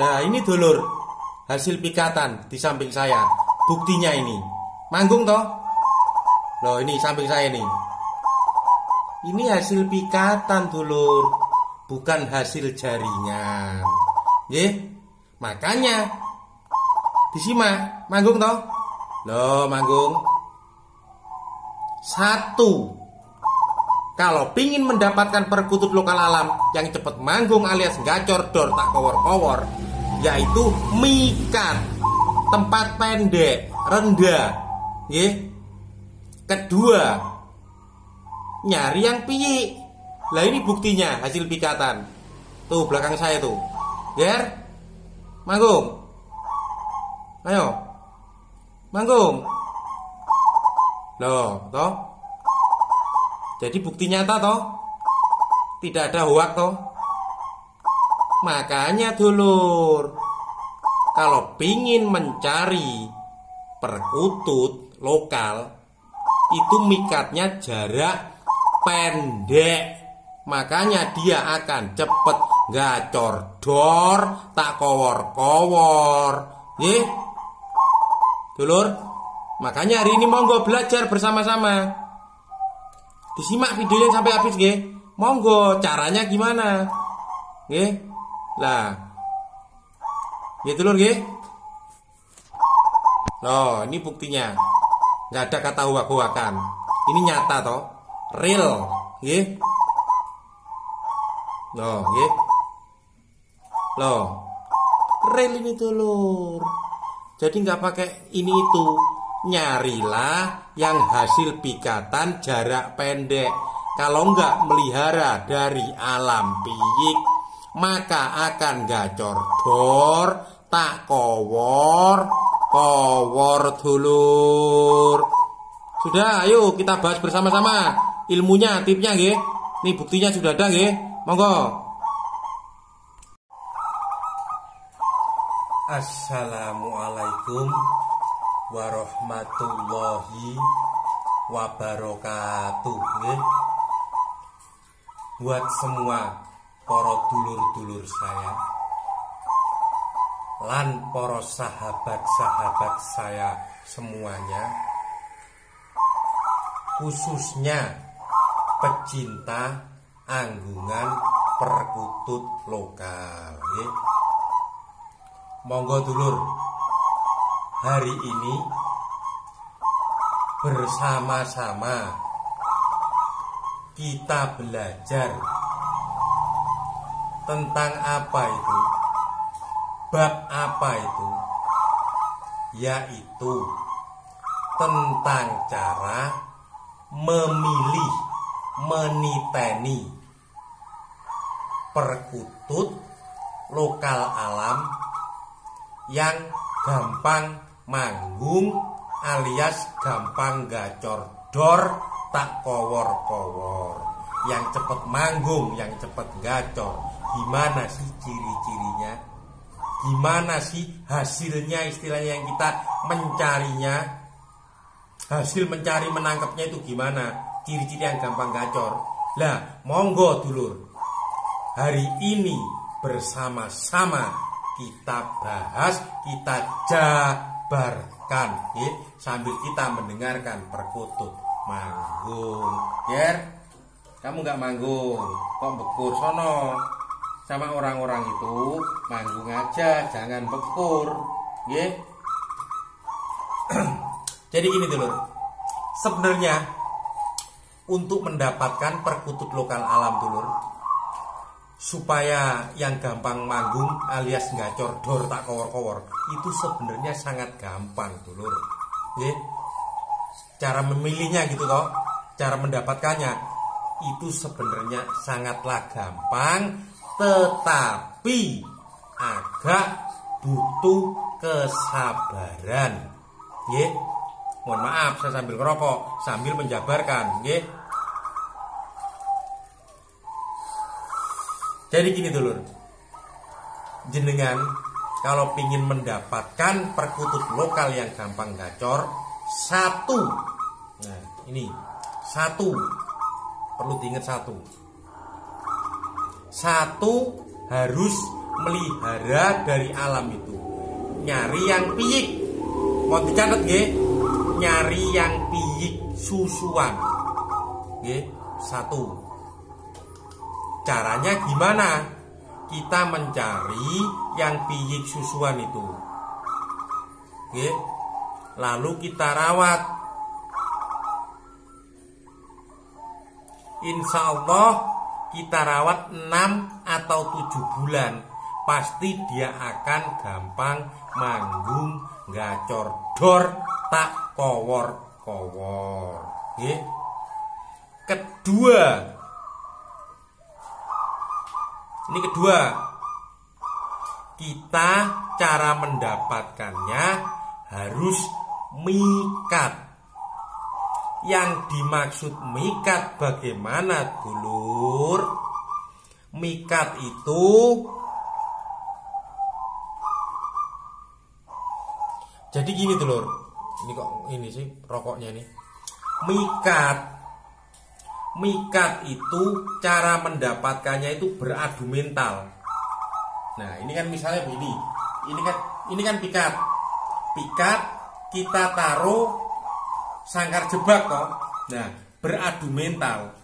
Lah ini dulur hasil pikatan di samping saya. Buktinya ini. Manggung toh? Loh ini samping saya nih. Ini hasil pikatan dulur, bukan hasil jaringan. Ye? Makanya disimak, manggung toh? Loh, manggung. Satu. Kalau pingin mendapatkan perkutut lokal alam yang cepat manggung alias gacor dor tak kowor-kowor, yaitu mikat tempat pendek rendah ya kedua nyari yang piye? Lah ini buktinya hasil pikatan. Tuh belakang saya tuh. Ger manggung. Ayo. Manggung. Loh toh jadi bukti nyata toh? Tidak ada hoak toh? Makanya dulur Kalau pingin mencari perkutut lokal Itu mikatnya jarak pendek. Makanya dia akan cepet gacor dor Tak kowor-kowor. Ye Dulur? Makanya hari ini monggo belajar bersama-sama Disimak videonya sampai habis nggih. Monggo caranya gimana? Nggih. Lah. Ya dulur nggih. Loh, ini buktinya. Nggak ada kata huak-huakan. Ini nyata toh. Real, nggih. Loh, nggih. Loh. Real ini dulur. Jadi nggak pakai ini itu. Nyarilah yang hasil pikatan jarak pendek. Kalau nggak melihara dari alam piyik, maka akan gacor dor, tak kowor, kowor dulur. Sudah, ayo kita bahas bersama-sama ilmunya, tipnya nggih. Nih buktinya sudah ada nggih. Monggo. Assalamualaikum warahmatullahi wabarakatuh nggih. Buat semua para dulur-dulur saya lan para sahabat-sahabat saya semuanya khususnya pecinta anggungan perkutut lokal. Monggo dulur hari ini bersama-sama kita belajar tentang apa itu bab apa itu yaitu tentang cara memilih meniteni perkutut lokal alam yang gampang manggung alias gampang gacor dor tak kowor-kowor. Yang cepet manggung yang cepet gacor. Gimana sih ciri-cirinya? Gimana sih hasilnya istilahnya yang kita mencarinya? Hasil mencari menangkapnya itu gimana? Ciri-ciri yang gampang gacor. Lah monggo dulur. Hari ini bersama-sama kita bahas, kita jabarkan ya, sambil kita mendengarkan perkutut manggung. Ger, kamu nggak manggung, kok bekur sono sama orang-orang itu manggung aja, jangan bekur, ya. Jadi ini dulu, sebenarnya untuk mendapatkan perkutut lokal alam dulur supaya yang gampang manggung alias gacor dor tak kowor-kowor itu sebenarnya sangat gampang dulur ya cara memilihnya gitu toh cara mendapatkannya itu sebenarnya sangatlah gampang tetapi agak butuh kesabaran. Ya mohon maaf saya sambil ngerokok sambil menjabarkan. Ya Jadi gini dulur Jenengan kalau ingin mendapatkan perkutut lokal yang gampang gacor Satu. Nah ini. Satu. Perlu diingat satu. Satu harus melihara dari alam itu. Nyari yang piyik. Mau dicatat nggih? Nyari yang piyik susuan. Nggih satu caranya gimana? Kita mencari yang piyik susuan itu. Nggih lalu kita rawat. Insya Allah kita rawat 6 atau 7 bulan. Pasti dia akan gampang manggung gacor dor tak kowor kowor Oke. Kedua Ini kedua Kita cara mendapatkannya harus mikat yang dimaksud mikat bagaimana dulur? Mikat itu Jadi gini dulur. Ini kok ini sih rokoknya nih. Mikat Mikat itu cara mendapatkannya itu beradu mental. Nah, ini kan misalnya begini. Ini kan ini kan pikat. Pikat kita taruh sangkar jebak toh. Nah, beradu mental.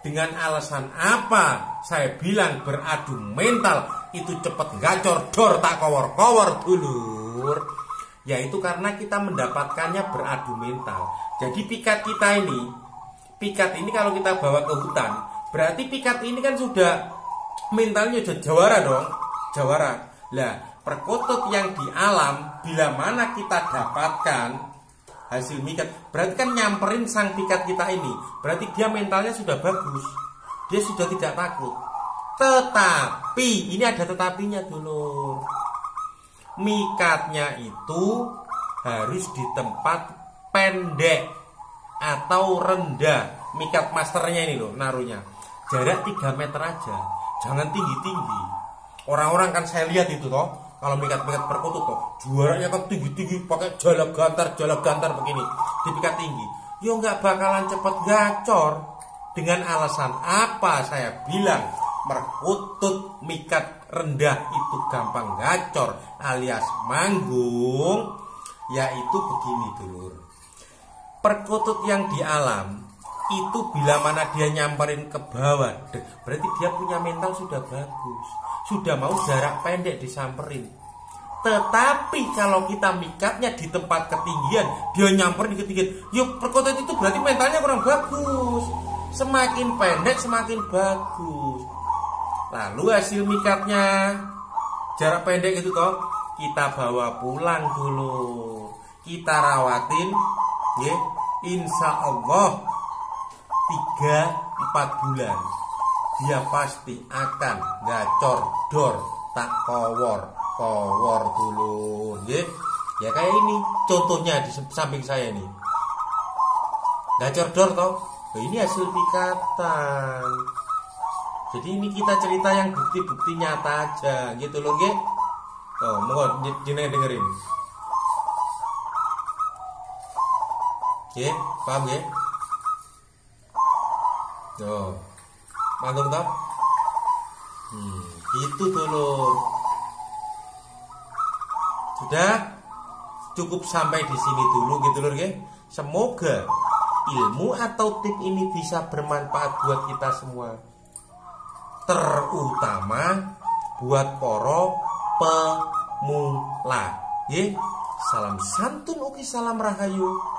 Dengan alasan apa saya bilang beradu mental itu cepet gacor dor tak kowor kowor dulur yaitu karena kita mendapatkannya beradu mental jadi pikat kita ini pikat ini kalau kita bawa ke hutan berarti pikat ini kan sudah mentalnya sudah jawara dong jawara. Lah perkutut yang di alam bila mana kita dapatkan hasil mikat berarti kan nyamperin sang pikat kita ini. Berarti dia mentalnya sudah bagus dia sudah tidak takut. Tetapi ini ada tetapinya dulu. Mikatnya itu harus di tempat pendek atau rendah mikat masternya ini loh naruhnya. Jarak 3 meter aja. Jangan tinggi-tinggi. Orang-orang kan saya lihat itu toh kalau mikat-mikat perkutut kok juaranya kan tinggi-tinggi pakai jalak gantar jalak gantar begini dipikat tinggi. Yo nggak bakalan cepet gacor. Dengan alasan apa saya bilang perkutut mikat rendah itu gampang gacor alias manggung yaitu begini dulur perkutut yang di alam itu bila mana dia nyamperin ke bawah berarti dia punya mental sudah bagus. Sudah mau jarak pendek disamperin. Tetapi kalau kita mikatnya di tempat ketinggian dia nyamperin di ketinggian yuk perkotaan itu berarti mentalnya kurang bagus. Semakin pendek semakin bagus. Lalu hasil mikatnya jarak pendek itu toh kita bawa pulang dulu. Kita rawatin ya insya Allah 3-4 bulan dia pasti akan gacor dor tak kowor kowor dulu nggih ya kayak ini contohnya di samping saya ini. Gacor dor toh? Nah, ini hasil pikatan jadi ini kita cerita yang bukti-bukti nyata aja gitu loh nggih oh jenenge dengerin Oke, paham ya? Tuh. Mantap tak? Hmm, itu dulu. Sudah cukup sampai di sini dulu gitu loh, ya. Semoga ilmu atau tip ini bisa bermanfaat buat kita semua. Terutama buat poro pemula. Ya. Salam santun uki salam rahayu.